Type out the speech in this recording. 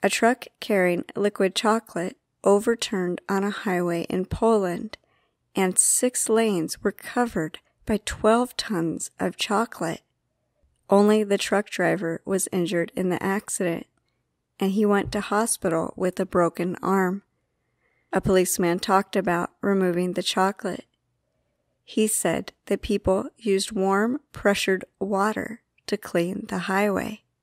A truck carrying liquid chocolate overturned on a highway in Poland, and six lanes were covered by 12 tons of chocolate. Only the truck driver was injured in the accident, and he went to hospital with a broken arm. A policeman talked about removing the chocolate. He said that people used warm, pressured water to clean the highway.